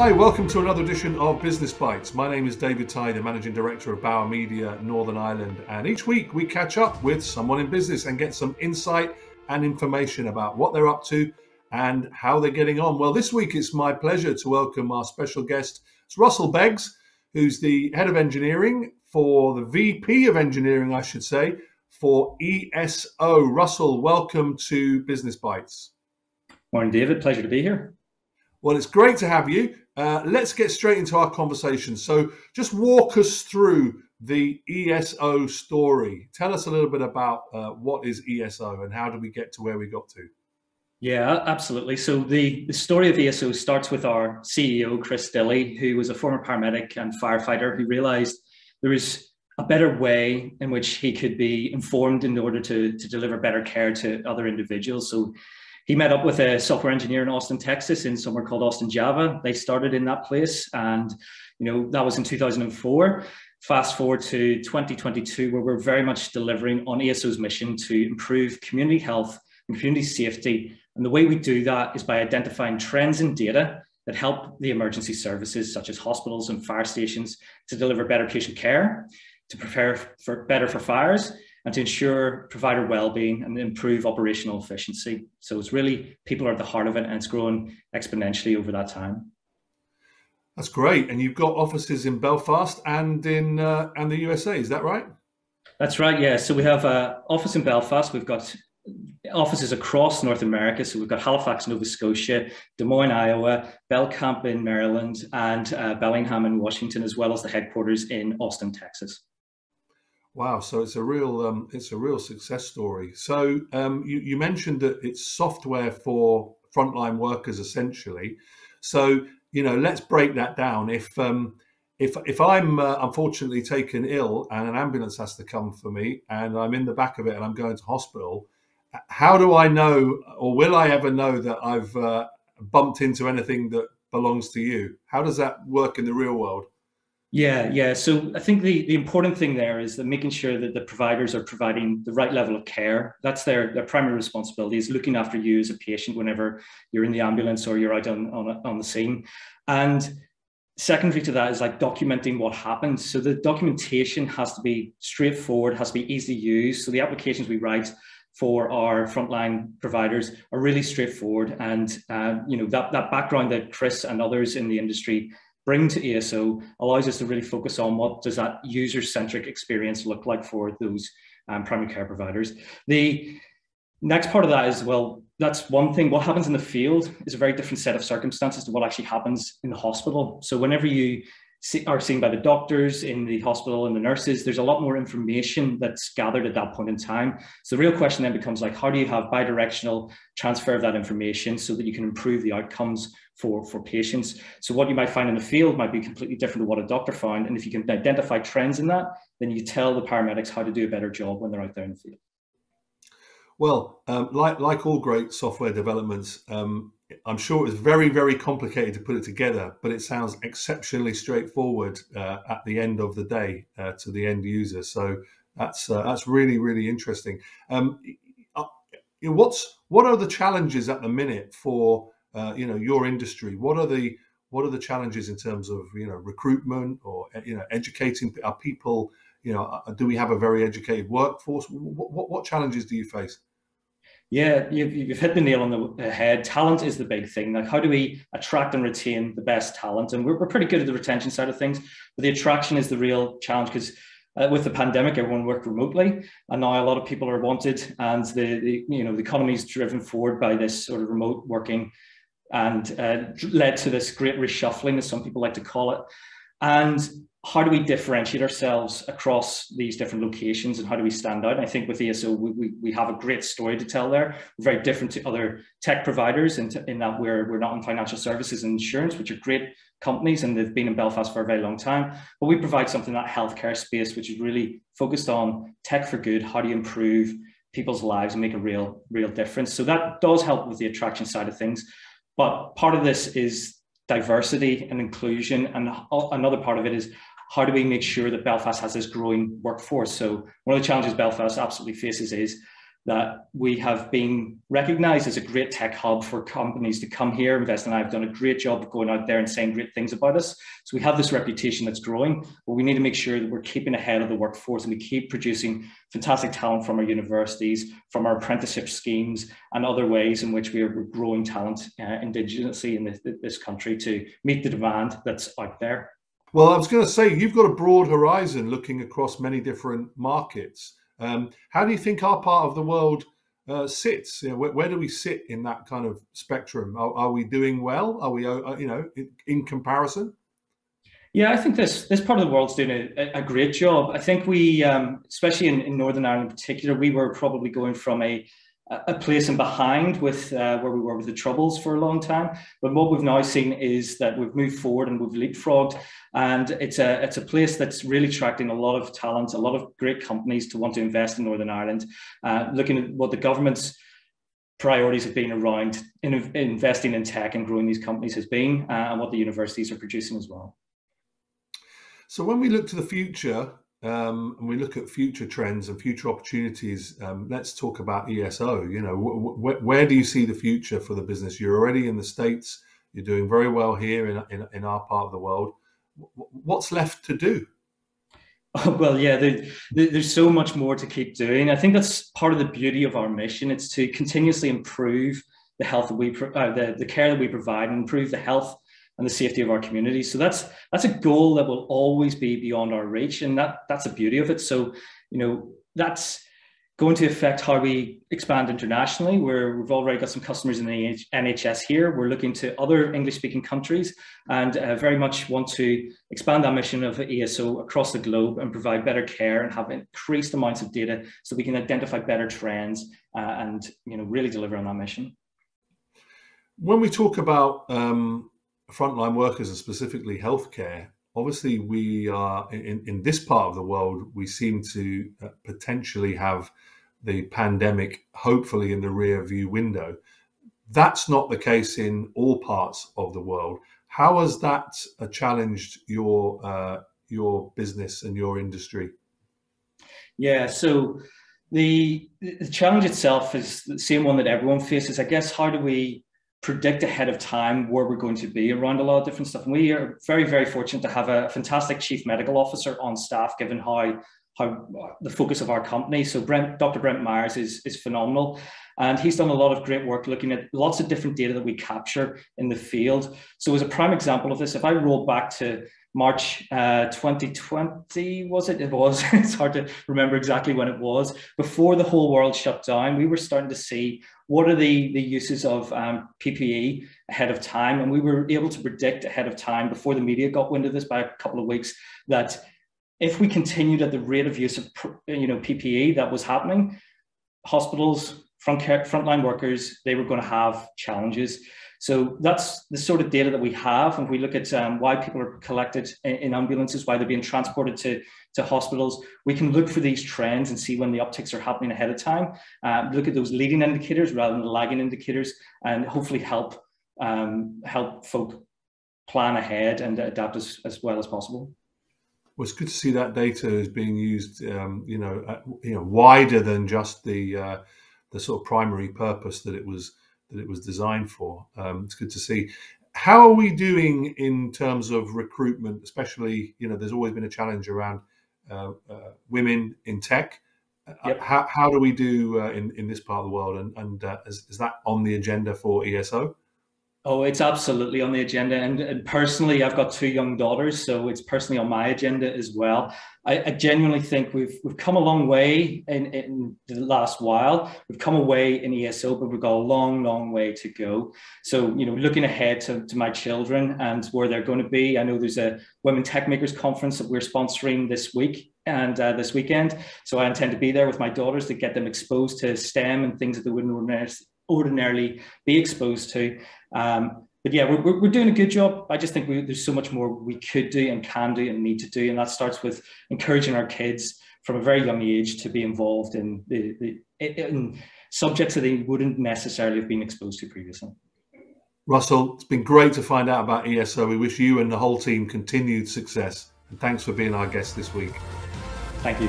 Hi, welcome to another edition of Business Bites. My name is David Tighe, the Managing Director of Bauer Media Northern Ireland, and each week we catch up with someone in business and get some insight and information about what they're up to and how they're getting on. Well, this week it's my pleasure to welcome our special guest. It's Russell Beggs, who's the Head of Engineering for the VP of Engineering, I should say, for ESO. Russell, welcome to Business Bites. Morning, David. Pleasure to be here. Well, it's great to have you. Uh, let's get straight into our conversation. So, just walk us through the ESO story. Tell us a little bit about uh, what is ESO and how did we get to where we got to? Yeah, absolutely. So the, the story of ESO starts with our CEO, Chris Dillie, who was a former paramedic and firefighter who realized there was a better way in which he could be informed in order to, to deliver better care to other individuals. So he met up with a software engineer in Austin, Texas, in somewhere called Austin Java. They started in that place, and you know that was in 2004. Fast forward to 2022, where we're very much delivering on ESO's mission to improve community health and community safety. And the way we do that is by identifying trends in data that help the emergency services, such as hospitals and fire stations, to deliver better patient care, to prepare for better for fires, and to ensure provider well-being and improve operational efficiency. So it's really people are at the heart of it, and it's growing exponentially over that time. That's great, and you've got offices in Belfast and in uh, and the USA. Is that right? That's right. Yeah. So we have an office in Belfast. We've got offices across North America. So we've got Halifax, Nova Scotia, Des Moines, Iowa, Belcamp in Maryland, and uh, Bellingham in Washington, as well as the headquarters in Austin, Texas. Wow, so it's a real um, it's a real success story. So um, you, you mentioned that it's software for frontline workers essentially. So you know, let's break that down. If um, if if I'm uh, unfortunately taken ill and an ambulance has to come for me, and I'm in the back of it and I'm going to hospital, how do I know, or will I ever know that I've uh, bumped into anything that belongs to you? How does that work in the real world? Yeah, yeah. So I think the, the important thing there is that making sure that the providers are providing the right level of care. That's their, their primary responsibility is looking after you as a patient whenever you're in the ambulance or you're out on, on, on the scene. And secondary to that is like documenting what happens. So the documentation has to be straightforward, has to be easy to use. So the applications we write for our frontline providers are really straightforward. And uh, you know that, that background that Chris and others in the industry bring to ESO allows us to really focus on what does that user-centric experience look like for those um, primary care providers. The next part of that is, well, that's one thing. What happens in the field is a very different set of circumstances to what actually happens in the hospital. So whenever you see, are seen by the doctors in the hospital and the nurses, there's a lot more information that's gathered at that point in time. So the real question then becomes like, how do you have bidirectional transfer of that information so that you can improve the outcomes for, for patients? So what you might find in the field might be completely different to what a doctor found. And if you can identify trends in that, then you tell the paramedics how to do a better job when they're out there in the field. Well, um, like like all great software developments, um, I'm sure it's very, very complicated to put it together, but it sounds exceptionally straightforward uh, at the end of the day uh, to the end user. So that's uh, that's really, really interesting. Um, uh, what's what are the challenges at the minute for uh, you know your industry? What are the what are the challenges in terms of you know recruitment or you know educating our people? You know, uh, do we have a very educated workforce? What, what, what challenges do you face? Yeah, you've, you've hit the nail on the head. Talent is the big thing. Like, how do we attract and retain the best talent? And we're, we're pretty good at the retention side of things, but the attraction is the real challenge because uh, with the pandemic, everyone worked remotely, and now a lot of people are wanted, and the, the you know the economy is driven forward by this sort of remote working, and uh, led to this great reshuffling, as some people like to call it. And how do we differentiate ourselves across these different locations and how do we stand out? And I think with ESO, we, we, we have a great story to tell there. We're very different to other tech providers in, in that we're, we're not in financial services and insurance, which are great companies and they've been in Belfast for a very long time. But we provide something in that healthcare space, which is really focused on tech for good. How do you improve people's lives and make a real, real difference? So that does help with the attraction side of things. But part of this is diversity and inclusion. And another part of it is how do we make sure that Belfast has this growing workforce? So one of the challenges Belfast absolutely faces is that we have been recognized as a great tech hub for companies to come here, invest and I've done a great job of going out there and saying great things about us. So we have this reputation that's growing, but we need to make sure that we're keeping ahead of the workforce and we keep producing fantastic talent from our universities, from our apprenticeship schemes, and other ways in which we are growing talent uh, indigenously in this, this country to meet the demand that's out there. Well, I was going to say, you've got a broad horizon looking across many different markets. Um, how do you think our part of the world uh, sits? You know, where, where, do we sit in that kind of spectrum? Are, are we doing well? Are we, uh, you know, in, in, comparison? Yeah, I think this this part of the world's doing a, a great job. I think we, um, especially in, in Northern Ireland in particular, we were probably going from a a place in behind with uh, where we were with the troubles for a long time. But what we've now seen is that we've moved forward and we've leapfrogged, and it's a it's a place that's really attracting a lot of talent, a lot of great companies to want to invest in Northern Ireland. Uh, looking at what the government's priorities have been around in, investing in tech and growing these companies has been, uh, and what the universities are producing as well. So when we look to the future, um, and we look at future trends and future opportunities, um, let's talk about ESO. You know, wh- wh- where do you see the future for the business? You're already in the States. You're doing very well here in, in, in our part of the world. What's left to do? Well, yeah, there, there's so much more to keep doing. I think that's part of the beauty of our mission. It's to continuously improve the health that we, uh, the, the care that we provide, and improve the health and the safety of our community. So that's that's a goal that will always be beyond our reach, and that that's the beauty of it. So you know that's going to affect how we expand internationally. Where we've already got some customers in the NHS here. We're looking to other English-speaking countries, and uh, very much want to expand our mission of ESO across the globe and provide better care and have increased amounts of data so we can identify better trends uh, and you know really deliver on that mission. When we talk about um frontline workers and specifically healthcare, obviously we are in, in this part of the world, we seem to uh, potentially have the pandemic hopefully in the rear view window. That's not the case in all parts of the world. How has that uh, challenged your uh, your business and your industry? Yeah, so the the challenge itself is the same one that everyone faces. I guess how do we predict ahead of time where we're going to be around a lot of different stuff. And we are very, very fortunate to have a fantastic chief medical officer on staff, given how how uh, the focus of our company. So Brent, Dr. Brent Myers is, is phenomenal. And he's done a lot of great work looking at lots of different data that we capture in the field. So as a prime example of this, if I roll back to March uh, 2020, was it? It was. it's hard to remember exactly when it was. Before the whole world shut down, we were starting to see what are the, the uses of um, PPE ahead of time. And we were able to predict ahead of time before the media got wind of this by a couple of weeks that if we continued at the rate of use of you know PPE that was happening, hospitals, front care, frontline workers, they were going to have challenges. So that's the sort of data that we have. And we look at um, why people are collected in, in, ambulances, why they're being transported to, to hospitals. We can look for these trends and see when the upticks are happening ahead of time. Uh, look at those leading indicators rather than the lagging indicators, and hopefully help um, help folk plan ahead and adapt as, as well as possible. Well, it's good to see that data is being used, um, you know, uh, you know, wider than just the uh, the sort of primary purpose that it was that it was designed for. Um, it's good to see. How are we doing in terms of recruitment, especially, you know, there's always been a challenge around uh, uh, women in tech. Uh, yep. How, how do we do uh, in, in this part of the world? And, and uh, is, is that on the agenda for ESO? Oh, it's absolutely on the agenda. And, and, personally, I've got two young daughters, so it's personally on my agenda as well. I, I genuinely think we've we've come a long way in, in the last while. We've come away in ESO, but we've got a long, long way to go. So, you know, looking ahead to, to my children and where they're going to be, I know there's a Women Techmakers conference that we're sponsoring this week and uh, this weekend. So I intend to be there with my daughters to get them exposed to STEM and things that they wouldn't ordinarily ordinarily be exposed to. Um, but yeah, we're, we're doing a good job. I just think we, there's so much more we could do and can do and need to do. And that starts with encouraging our kids from a very young age to be involved in, the, the, in subjects that they wouldn't necessarily have been exposed to previously. Russell, it's been great to find out about ESO. We wish you and the whole team continued success. And thanks for being our guest this week. Thank you.